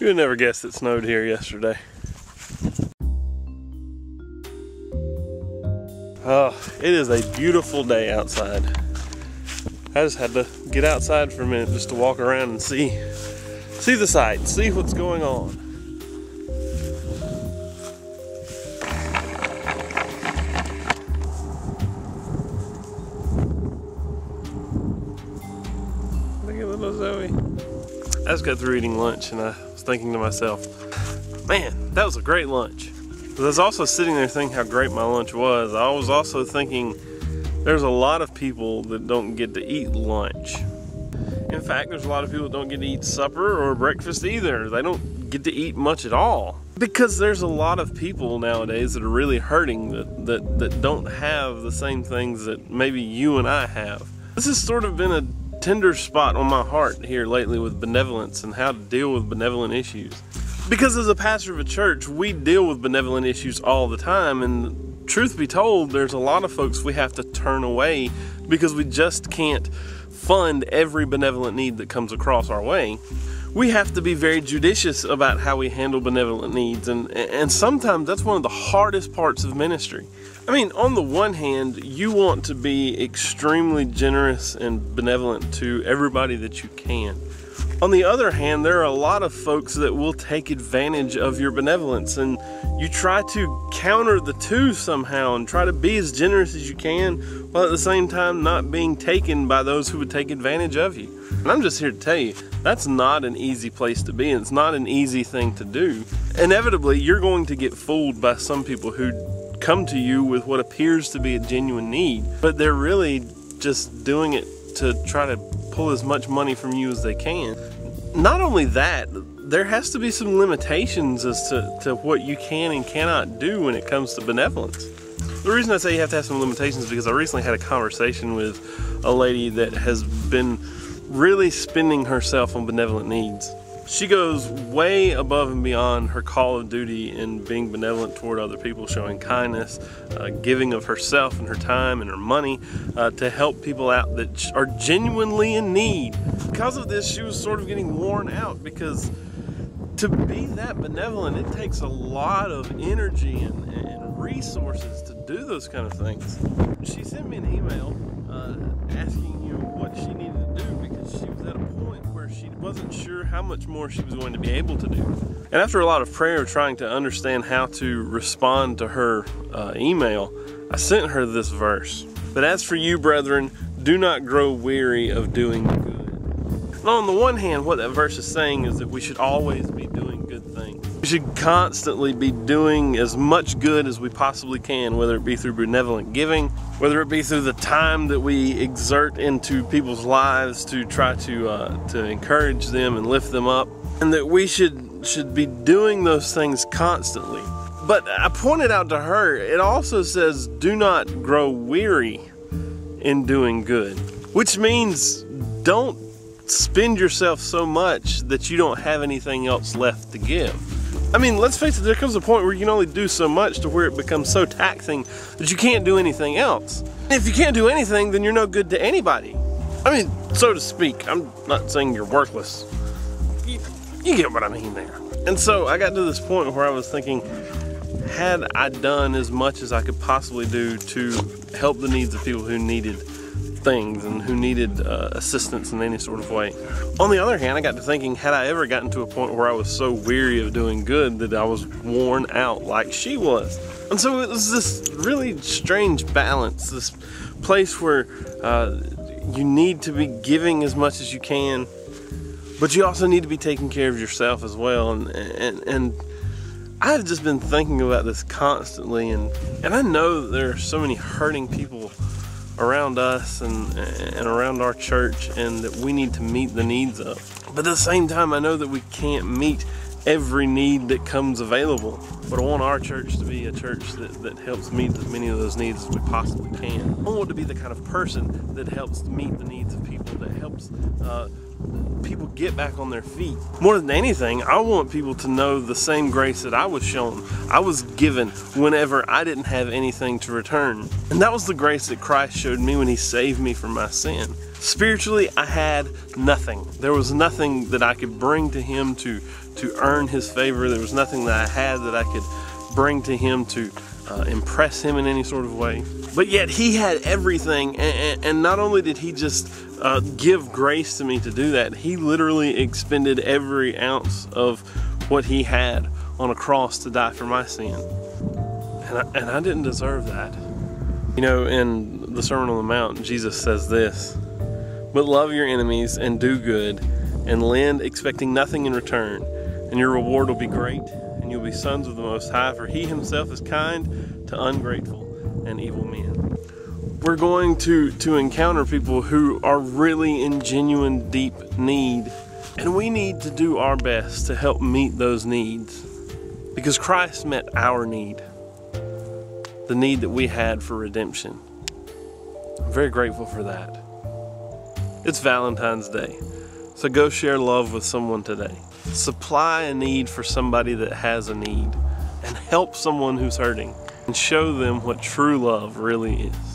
You would never guess it snowed here yesterday. Oh, it is a beautiful day outside. I just had to get outside for a minute just to walk around and see see the sights, see what's going on. Look at little Zoe. I just got through eating lunch and I thinking to myself, man, that was a great lunch. But I was also sitting there thinking how great my lunch was. I was also thinking there's a lot of people that don't get to eat lunch. In fact, there's a lot of people that don't get to eat supper or breakfast either. They don't get to eat much at all. Because there's a lot of people nowadays that are really hurting that, that, that don't have the same things that maybe you and I have. This has sort of been a tender spot on my heart here lately with benevolence and how to deal with benevolent issues. Because as a pastor of a church, we deal with benevolent issues all the time, and truth be told, there's a lot of folks we have to turn away because we just can't fund every benevolent need that comes across our way. We have to be very judicious about how we handle benevolent needs, and, and sometimes that's one of the hardest parts of ministry. I mean, on the one hand, you want to be extremely generous and benevolent to everybody that you can. On the other hand, there are a lot of folks that will take advantage of your benevolence, and you try to counter the two somehow and try to be as generous as you can while at the same time not being taken by those who would take advantage of you. And I'm just here to tell you, that's not an easy place to be, and it's not an easy thing to do. Inevitably, you're going to get fooled by some people who come to you with what appears to be a genuine need, but they're really just doing it to try to pull as much money from you as they can. Not only that, there has to be some limitations as to, to what you can and cannot do when it comes to benevolence. The reason I say you have to have some limitations is because I recently had a conversation with a lady that has been really spending herself on benevolent needs. She goes way above and beyond her call of duty in being benevolent toward other people, showing kindness, uh, giving of herself and her time and her money uh, to help people out that are genuinely in need. Because of this, she was sort of getting worn out because to be that benevolent, it takes a lot of energy and, and resources to do those kind of things. She sent me an email uh, asking you what she needed wasn't sure how much more she was going to be able to do. And after a lot of prayer trying to understand how to respond to her uh, email, I sent her this verse. But as for you, brethren, do not grow weary of doing good. Now, on the one hand, what that verse is saying is that we should always be doing good. We should constantly be doing as much good as we possibly can, whether it be through benevolent giving, whether it be through the time that we exert into people's lives to try to uh, to encourage them and lift them up, and that we should should be doing those things constantly. But I pointed out to her, it also says, "Do not grow weary in doing good," which means don't spend yourself so much that you don't have anything else left to give. I mean, let's face it, there comes a point where you can only do so much to where it becomes so taxing that you can't do anything else. If you can't do anything, then you're no good to anybody. I mean, so to speak. I'm not saying you're worthless. You, you get what I mean there. And so I got to this point where I was thinking, had I done as much as I could possibly do to help the needs of people who needed things and who needed uh, assistance in any sort of way. On the other hand, I got to thinking, had I ever gotten to a point where I was so weary of doing good that I was worn out like she was? And so it was this really strange balance, this place where uh, you need to be giving as much as you can, but you also need to be taking care of yourself as well. And, and, and I've just been thinking about this constantly, and, and I know there are so many hurting people around us and, and around our church and that we need to meet the needs of. But at the same time, I know that we can't meet every need that comes available. But I want our church to be a church that, that helps meet as many of those needs as we possibly can. I want to be the kind of person that helps meet the needs of helps uh, people get back on their feet. More than anything, I want people to know the same grace that I was shown. I was given whenever I didn't have anything to return. And that was the grace that Christ showed me when he saved me from my sin. Spiritually, I had nothing. There was nothing that I could bring to him to, to earn his favor. There was nothing that I had that I could bring to him to uh, impress him in any sort of way. But yet he had everything, and, and not only did he just uh, give grace to me to do that, he literally expended every ounce of what he had on a cross to die for my sin. And I, and I didn't deserve that. You know, in the Sermon on the Mount, Jesus says this But love your enemies and do good, and lend expecting nothing in return, and your reward will be great, and you'll be sons of the Most High, for He Himself is kind to ungrateful and evil men. We're going to, to encounter people who are really in genuine, deep need, and we need to do our best to help meet those needs because Christ met our need, the need that we had for redemption. I'm very grateful for that. It's Valentine's Day, so go share love with someone today. Supply a need for somebody that has a need, and help someone who's hurting, and show them what true love really is.